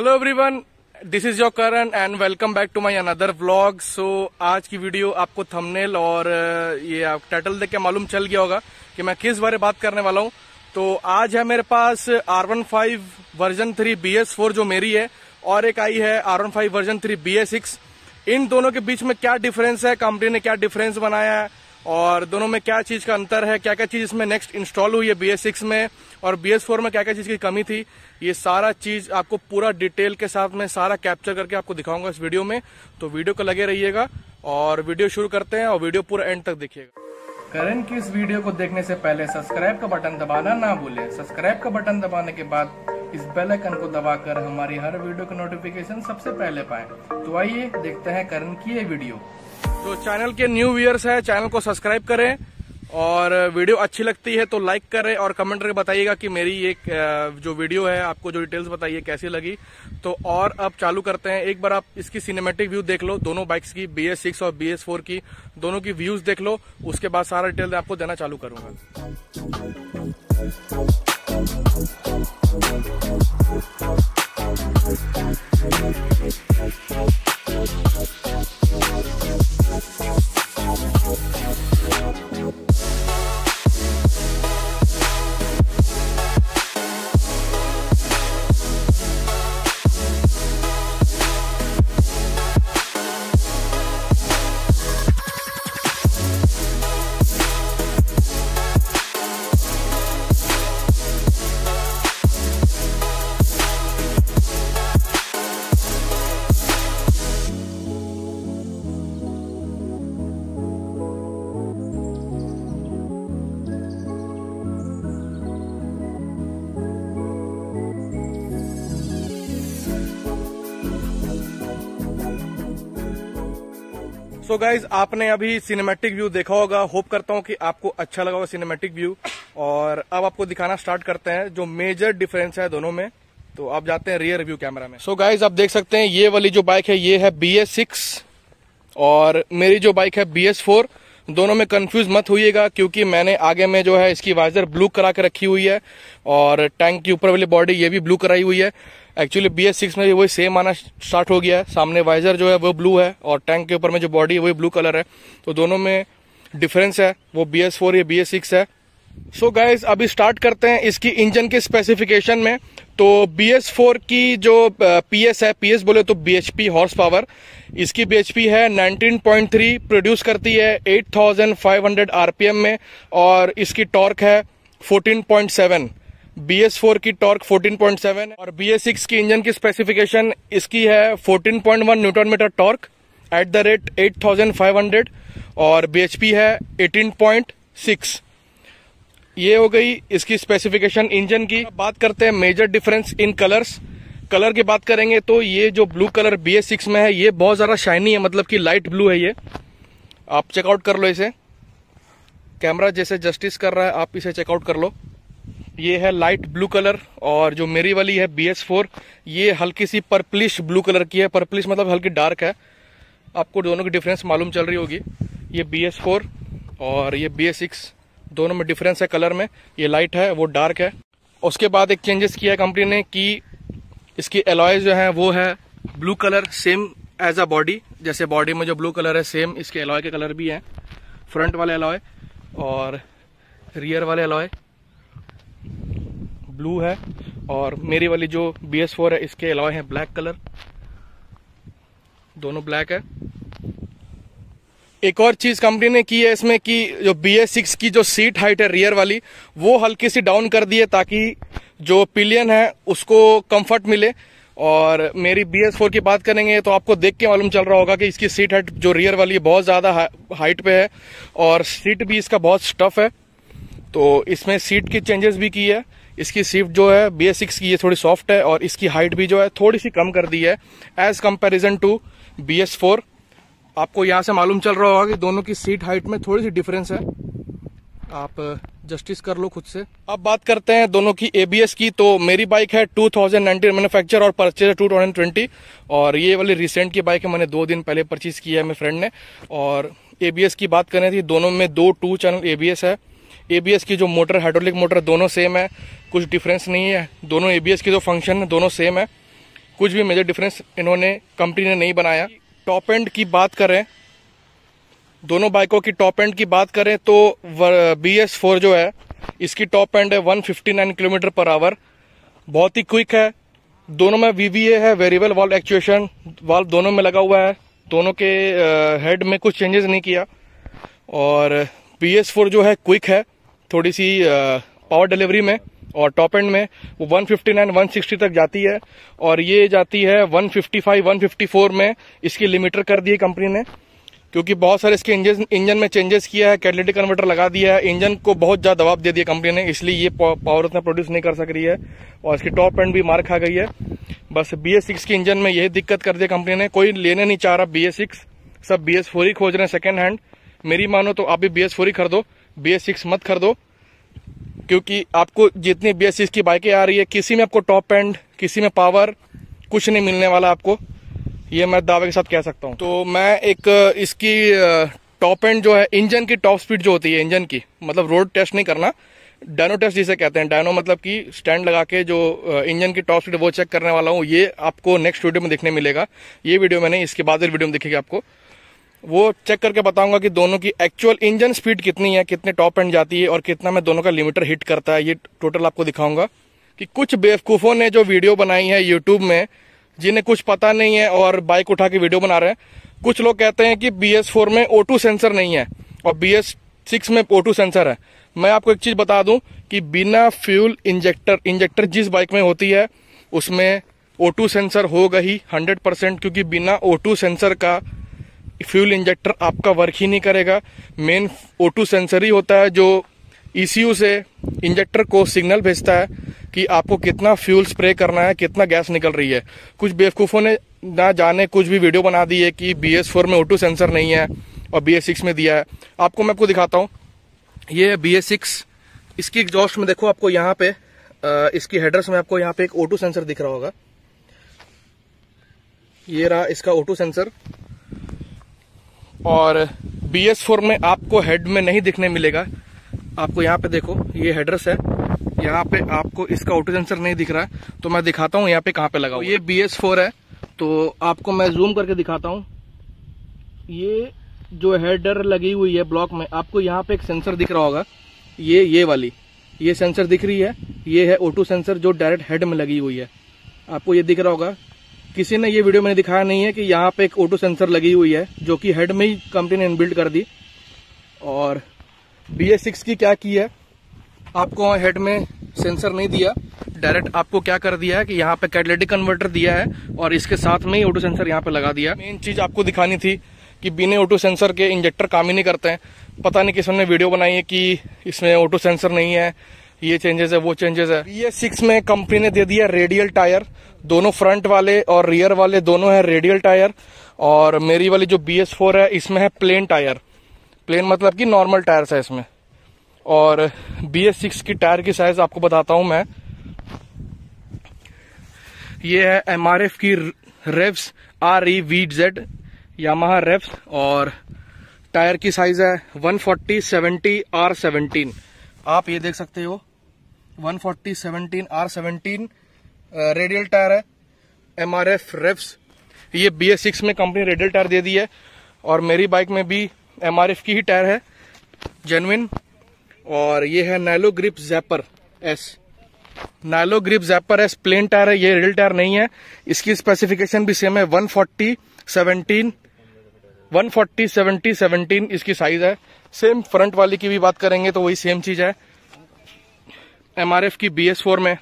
Hello everyone this is your Karan and welcome back to my another vlog so आज की video आपको thumbnail और uh, ये आप टाइटल देख के मालूम चल गया होगा कि मैं किस बारे बात करने वाला हूँ। तो आज है मेरे पास R one five version three B S four जो मेरी है और एक आई है R one five version three B S six इन दोनों के बीच में क्या डिफरेंस है? कंपनी ने क्या डिफरेंस बनाया है? और दोनों में क्या चीज़ का अंतर है क्या क्या चीज़ इसमें नेक्स्ट इंस्टॉल हुई है बी एस सिक्स में, और बी एस फोर में क्या क्या चीज़ की कमी थी, ये सारा चीज़ आपको पूरा डिटेल के साथ में सारा कैप्चर करके आपको दिखाऊँगा इस वीडियो में। तो वीडियो को लगे रहिएगा और वीडियो शुरू करते हैं और वीडियो पूरा एंड तक देखिएगा। करण की इस वीडियो को देखने से पहले सब्सक्राइब का बटन दबाना ना भूलें। सब्सक्राइब का बटन दबाने के बाद इस बेल आइकन को दबाकर हमारी हर वीडियो का नोटिफिकेशन सबसे पहले पाएँ। तो आइए देखते हैं करण की ये वीडियो तो चैनल के न्यू व्यूअर्स है, चैनल को सब्सक्राइब करें और वीडियो अच्छी लगती है तो लाइक करें और कमेंट करके बताइएगा कि मेरी एक जो वीडियो है, आपको जो डिटेल्स बताइए, कैसी लगी। तो और अब चालू करते हैं। एक बार आप इसकी सिनेमेटिक व्यू देख लो, दोनों बाइक्स की बी एस सिक्स और बी एस फोर की, दोनों की व्यूज़ देख लो, उसके बाद सारा डिटेल आपको देना चालू करूँगा। सो so गाइज़ आपने अभी सिनेमैटिक व्यू देखा होगा। होप करता हूँ कि आपको अच्छा लगा होगा सिनेमैटिक व्यू और अब आपको दिखाना स्टार्ट करते हैं, जो मेजर डिफरेंस है दोनों में। तो आप जाते हैं रियर व्यू कैमरा में। सो so गाइज़ आप देख सकते हैं, ये वाली जो बाइक है, ये है बी एस सिक्स और मेरी जो बाइक है बी एस फोर दोनों में कंफ्यूज मत होइएगा, क्योंकि मैंने आगे में जो है इसकी वाइजर ब्लू करा के रखी हुई है, और टैंक की ऊपर वाली बॉडी ये भी ब्लू कराई हुई है। एक्चुअली बी एस सिक्स में भी वही सेम आना स्टार्ट हो गया है। सामने वाइजर जो है वो ब्लू है, और टैंक के ऊपर में जो बॉडी है, वही ब्लू कलर है। तो दोनों में डिफरेंस है, वो बी एस फोर या बी एस सिक्स है। सो so गाइज़ अभी स्टार्ट करते हैं इसकी इंजन के स्पेसिफिकेशन में। तो बी एस फोर की जो पी एस है पी एस बोले तो B H P horse power इसकी बी एच पी है 19.3 प्रोड्यूस करती है 8500 आरपीएम में और इसकी टॉर्क है 14.7 बी एस फोर की टॉर्क 14.7 और बी एस सिक्स की इंजन की स्पेसिफिकेशन इसकी है 14.1 newton meter torque at the rate 8500 और बी एच पी है 18.6 ये हो गई इसकी स्पेसिफिकेशन इंजन की। बात करते हैं major difference in colours colour की बात करेंगे तो ये जो blue colour B S six में है, ये बहुत ज़्यादा शाइनी है मतलब कि लाइट ब्लू है ये। आप चेकआउट कर लो इसे। कैमरा जैसे जस्टिस कर रहा है, आप इसे चेकआउट कर लो। ये है लाइट ब्लू कलर और जो मेरी वाली है बी एस फोर ये हल्की सी पर्पलिश ब्लू कलर की है। पर्पलिश मतलब हल्की डार्क है। आपको दोनों की डिफरेंस मालूम चल रही होगी। ये बी एस फोर और ये बी एस सिक्स दोनों में डिफरेंस है कलर में, ये लाइट है, वो डार्क है। उसके बाद एक चेंजेस किया है कंपनी ने कि इसकी एलॉय जो है, वो है blue colour same as a body जैसे बॉडी में जो ब्लू कलर है सेम इसके एलॉय के कलर भी हैं। फ्रंट वाले एलॉय और रियर वाले एलॉय ब्लू है। और मेरी वाली जो बी एस फोर है, इसके एलॉय है ब्लैक कलर दोनों ब्लैक है। एक और चीज़ कंपनी ने की है इसमें कि जो बी एस सिक्स की जो सीट हाइट है रियर वाली, वो हल्की सी डाउन कर दी है ताकि जो पिलियन है, उसको कंफर्ट मिले। और मेरी बी एस फोर की बात करेंगे तो आपको देख के मालूम चल रहा होगा कि इसकी सीट हाइट जो रियर वाली है, बहुत ज़्यादा हाइट पे है। और सीट भी इसका बहुत स्टफ़ है। तो इसमें सीट की चेंजेस भी की है। इसकी सीट जो है बी एस सिक्स की ये थोड़ी सॉफ्ट है और इसकी हाइट भी जो है, थोड़ी सी कम कर दी है। As comparison to B S four आपको यहाँ से मालूम चल रहा होगा कि दोनों की सीट हाइट में थोड़ी सी डिफरेंस है। आप जस्टिस कर लो खुद से। अब बात करते हैं दोनों की एबीएस की तो मेरी बाइक है 2019 मैन्युफैक्चर और परचेज 2020 और ये वाली रिसेंट की बाइक है, मैंने दो दिन पहले परचेज किया है मेरे फ्रेंड ने। और एबीएस की बात करें थी दोनों में दो टू चैनल एबीएस है। एबीएस की जो मोटर हाइड्रोलिक मोटर दोनों सेम है। कुछ डिफरेंस नहीं है। दोनों एबीएस की जो फ़ंक्शन है, दोनों सेम है। कुछ भी मेजर डिफरेंस इन्होंने कंपनी ने नहीं बनाया। टॉप एंड की बात करें, दोनों बाइकों की टॉप एंड की बात करें तो बी एस फोर जो है, इसकी टॉप एंड है 159 किलोमीटर पर आवर बहुत ही क्विक है। दोनों में वीवीए है वेरिएबल वाल्व एक्चुएशन वाल्व दोनों में लगा हुआ है। दोनों के हेड में कुछ चेंजेस नहीं किया। और बी एस फोर जो है क्विक है, थोड़ी सी पावर डिलीवरी में। और टॉप एंड में वो 159 160 तक जाती है। और ये जाती है 155 154 में इसकी लिमिटर कर दी है कंपनी ने। क्योंकि बहुत सारे इसके इंजन इंजन में चेंजेस किया है कैटलिटिक कन्वर्टर लगा दिया है इंजन को बहुत ज़्यादा दबाव दे दिया कंपनी ने, इसलिए ये पावर उतना प्रोड्यूस नहीं कर सक रही है। और इसकी टॉप एंड भी मार खा गई है। बस बी एस सिक्स के इंजन में यही दिक्कत कर दिया कंपनी ने। कोई लेने नहीं चाह रहा बी एस सिक्स सब बी एस फोर ही खोज रहे हैं सेकेंड हैंड मेरी मानो तो आप भी बी एस फोर ही खरीदो। बी एस सिक्स मत खरीदो। क्योंकि आपको जितनी बी एस की बाइकें आ रही है, किसी में आपको टॉप एंड किसी में पावर कुछ नहीं मिलने वाला आपको। ये मैं दावे के साथ कह सकता हूँ। तो मैं एक, इसकी टॉप एंड जो है इंजन की टॉप स्पीड जो होती है इंजन की मतलब रोड टेस्ट नहीं करना डायनो टेस्ट जिसे कहते हैं। डायनो मतलब कि स्टैंड लगा के जो इंजन की टॉप स्पीड वो चेक करने वाला हूँ। ये आपको नेक्स्ट वीडियो में देखने मिलेगा। ये वीडियो मैंने इसके बाद वीडियो में दिखेगी आपको। वो चेक करके बताऊँगा कि दोनों की एक्चुअल इंजन स्पीड कितनी है, कितने टॉप एंड जाती है और कितना में दोनों का लिमिटर हिट करता है। ये टोटल आपको दिखाऊँगा कि कुछ बेवकूफों ने जो वीडियो बनाई है यूट्यूब में, जिन्हें कुछ पता नहीं है और बाइक उठा के वीडियो बना रहे हैं, कुछ लोग कहते हैं कि बी एस फोर में ओटू सेंसर नहीं है और बी एस सिक्स में ओटू सेंसर है। मैं आपको एक चीज़ बता दूँ कि बिना फ्यूल इंजेक्टर इंजेक्टर जिस बाइक में होती है, उसमें ओटू सेंसर होगा ही हंड्रेड परसेंट क्योंकि बिना ओटू सेंसर का फ्यूल इंजेक्टर आपका वर्क ही नहीं करेगा। मेन ओटू सेंसर ही होता है जो ईसीयू से इंजेक्टर को सिग्नल भेजता है कि आपको कितना फ्यूल स्प्रे करना है, कितना गैस निकल रही है। कुछ बेवकूफ़ों ने ना जाने कुछ भी वीडियो बना दी है कि बी एस फोर में ओटू सेंसर नहीं है और बी एस सिक्स में दिया है। आपको मैं आपको दिखाता हूँ। ये है बी एस सिक्स इसकी एग्जॉस्ट में देखो आपको यहाँ पे इसकी हेडर्स में आपको यहाँ पे एक ओटू सेंसर दिख रहा होगा। ये रहा इसका ओटू सेंसर। और बी एस फोर में आपको हेड में नहीं दिखने मिलेगा। आपको यहाँ पे देखो, ये हेडर्स है। यहाँ पे आपको इसका ऑटो सेंसर नहीं दिख रहा है। तो मैं दिखाता हूँ यहाँ पे कहाँ पे लगा तो ये बी एस फोर है। तो आपको मैं जूम करके दिखाता हूँ। ये जो हेडर लगी हुई है ब्लॉक में, आपको यहाँ पे एक सेंसर दिख रहा होगा। ये ये वाली। ये सेंसर दिख रही है। ये है ऑटो सेंसर जो डायरेक्ट हेड में लगी हुई है। आपको ये दिख रहा होगा। किसी ने ये वीडियो मैंने दिखाया नहीं है कि यहाँ पे एक ऑटो सेंसर लगी हुई है, जो कि हेड में ही कंपनी ने इनबिल्ड कर दी। और बी एस सिक्स की क्या की है? आपको हेड में सेंसर नहीं दिया। डायरेक्ट आपको क्या कर दिया है कि यहाँ पे कैटलेटिक कन्वर्टर दिया है और इसके साथ में ही ऑटो सेंसर यहाँ पे लगा दिया मेन चीज़ आपको दिखानी थी कि बिना ऑटो सेंसर के इंजेक्टर काम ही नहीं करते हैं। पता नहीं किसी ने वीडियो बनाई है कि इसमें ऑटो सेंसर नहीं है। ये चेंजेस है, वो चेंजेस है। बी सिक्स में कंपनी ने दे दिया रेडियल टायर दोनों फ्रंट वाले और रियर वाले दोनों है रेडियल टायर और मेरी वाली जो बी एस फोर है, इसमें है प्लेन टायर प्लेन मतलब कि नॉर्मल टायर्स है इसमें। और बी एस सिक्स की टायर की साइज़ आपको बताता हूँ मैं। ये है एम आर एफ़ की Revz R E V Z Yamaha Revz और टायर की साइज़ है 140 70 आर 17 आप ये देख सकते हो। 140 17 आर 17 रेडियल टायर है एम आर एफ़ रेफ्स ये बी एस सिक्स में कंपनी रेडियल टायर दे दी है, और मेरी बाइक में भी एम आर एफ़ की ही टायर है जेनविन और ये है nylon grip Zapper S nylon grip Zapper S plain tyre है, ये रेडियल टायर नहीं है, इसकी स्पेसिफिकेशन भी सेम है 140 17 140 70 17 इसकी साइज़ है सेम फ्रंट वाली की भी बात करेंगे तो वही सेम चीज़ है एमआरएफ की बी एस फोर में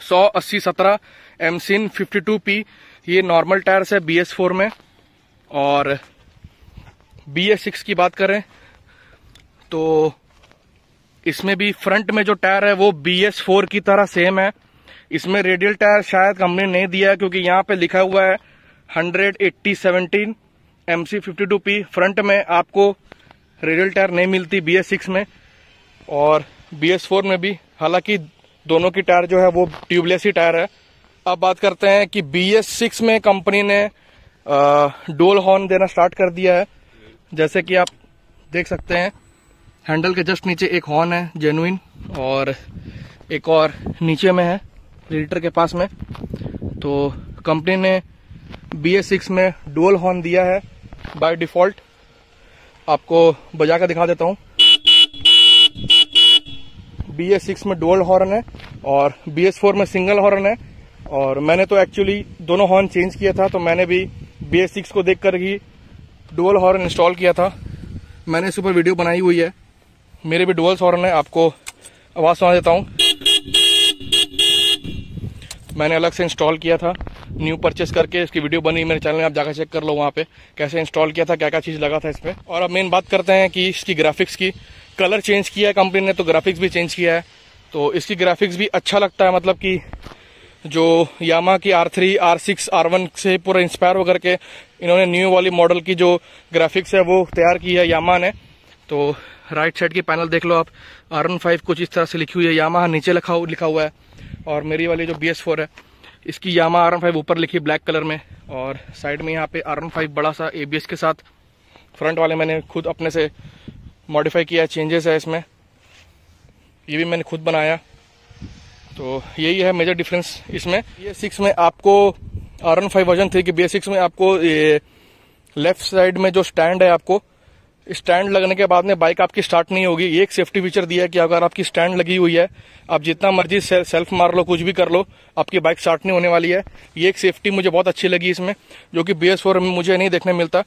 सौ अस्सी सत्रह एमसिन 52 पी ये नॉर्मल टायर्स है बी एस फोर में। और बी एस सिक्स की बात करें तो इसमें भी फ्रंट में जो टायर है वो बी एस फोर की तरह सेम है। इसमें रेडियल टायर शायद कंपनी ने नहीं दिया क्योंकि यहाँ पे लिखा हुआ है hundred eighty seventeen M C fifty two P front में आपको रेडियल टायर नहीं मिलती बी एस सिक्स में। और बी एस फोर में भी हालाँकि दोनों की टायर जो है वो ट्यूबलेस ही टायर है। अब बात करते हैं कि बी एस सिक्स में कंपनी ने डोल हॉर्न देना स्टार्ट कर दिया है। जैसे कि आप देख सकते हैं, हैंडल के जस्ट नीचे एक हॉर्न है जेनुइन और एक और नीचे में है रेडिटर के पास में। तो कंपनी ने बी एस सिक्स में डोल हॉर्न दिया है बाय डिफ़ॉल्ट आपको बजा कर दिखा देता हूँ। बी एस सिक्स में डुअल हॉर्न है और बी एस फोर में सिंगल हॉर्न है। और मैंने तो एक्चुअली दोनों हॉर्न चेंज किया था तो मैंने भी बी एस सिक्स को देख कर ही डुअल हॉर्न इंस्टॉल किया था। मैंने इस ऊपर वीडियो बनाई हुई है। मेरे भी डुअल हॉर्न है, आपको आवाज़ सुना देता हूँ। मैंने अलग से इंस्टॉल किया था। न्यू परचेस करके इसकी वीडियो बनी मेरे चैनल में, आप जाकर चेक कर लो वहाँ पे, कैसे इंस्टॉल किया था क्या क्या चीज़ लगा था इसमें और अब मेन बात करते हैं कि इसकी ग्राफिक्स की कलर चेंज किया है कंपनी ने तो ग्राफिक्स भी चेंज किया है। तो इसकी ग्राफिक्स भी अच्छा लगता है मतलब कि जो यामा की R three R six R one से पूरा इंस्पायर होकर के इन्होंने न्यू वाली मॉडल की जो ग्राफिक्स है, वो तैयार की है यामा ने। तो राइट साइड की पैनल देख लो आप। आर वन फाइव कुछ इस तरह से लिखी हुई है। यामा नीचे लिखा लिखा हुआ है। और मेरी वाली जो बी एस फोर है इसकी यामा आर फाइव ऊपर लिखी ब्लैक कलर में और साइड में यहाँ पे आर फाइव बड़ा सा एबीएस के साथ फ्रंट वाले मैंने खुद अपने से मॉडिफाई किया है चेंजेस है इसमें। ये भी मैंने खुद बनाया। तो यही है मेजर डिफरेंस इसमें। बी सिक्स में आपको आर फाइव वर्जन थ्री की बी सिक्स में आपको लेफ़्ट साइड में जो स्टैंड है आपको स्टैंड लगने के बाद में बाइक आपकी स्टार्ट नहीं होगी। एक सेफ्टी फीचर दिया है कि अगर आपकी स्टैंड लगी हुई है आप जितना मर्ज़ी से, सेल्फ मार लो कुछ भी कर लो आपकी बाइक स्टार्ट नहीं होने वाली है। ये एक सेफ्टी मुझे बहुत अच्छी लगी इसमें जो कि बी एस फोर में मुझे नहीं देखने मिलता।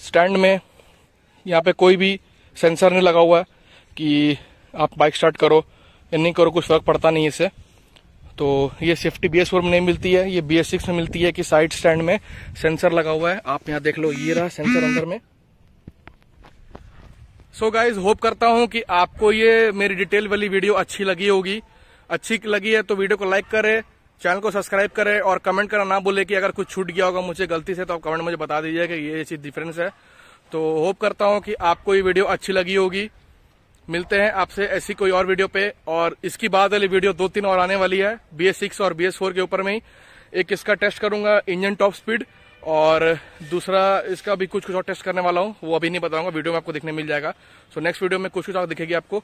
स्टैंड में यहाँ पे कोई भी सेंसर नहीं लगा हुआ है कि आप बाइक स्टार्ट करो या नहीं करो कुछ फ़र्क पड़ता नहीं इससे। तो ये सेफ्टी बी एस फोर में नहीं मिलती है ये बी एस सिक्स में मिलती है कि साइड स्टैंड में सेंसर लगा हुआ है। आप यहाँ देख लो ये रहा सेंसर अंदर में। सो गाइज़ होप करता हूँ कि आपको ये मेरी डिटेल वाली वीडियो अच्छी लगी होगी। अच्छी लगी है तो वीडियो को लाइक करें चैनल को सब्सक्राइब करें और कमेंट करना ना बोले कि अगर कुछ छूट गया होगा मुझे गलती से तो आप कमेंट मुझे बता दीजिए कि ये चीज़ डिफरेंस है। तो होप करता हूँ कि आपको ये वीडियो अच्छी लगी होगी। मिलते हैं आपसे ऐसी कोई और वीडियो पे और इसकी बाद वाली वीडियो दो तीन और आने वाली है बी एस सिक्स और बी एस फोर के ऊपर में ही। एक इसका टेस्ट करूँगा इंजन टॉप स्पीड और दूसरा, इसका भी कुछ कुछ और टेस्ट करने वाला हूँ। वो अभी नहीं बताऊँगा वीडियो में आपको देखने मिल जाएगा। सो नेक्स्ट वीडियो में कुछ कुछ और दिखेगी आपको।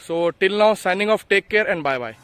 So till now signing off take care and bye bye